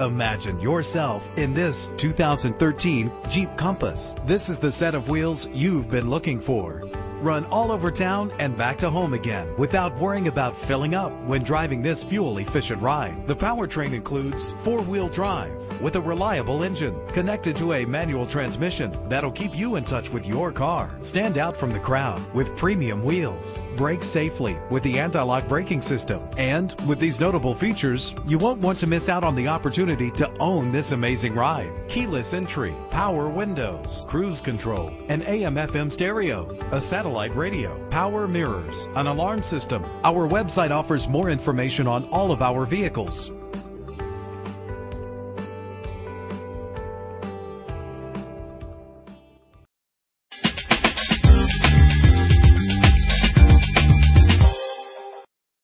Imagine yourself in this 2013 Jeep Compass. This is the set of wheels you've been looking for. Run all over town and back to home again without worrying about filling up when driving this fuel efficient ride. The powertrain includes four wheel drive with a reliable engine connected to a manual transmission that'll keep you in touch with your car. Stand out from the crowd with premium wheels. Brake safely with the anti-lock braking system. And with these notable features, you won't want to miss out on the opportunity to own this amazing ride. Keyless entry, power windows, cruise control, an AM FM stereo, a satellite radio, power mirrors, an alarm system. Our website offers more information on all of our vehicles.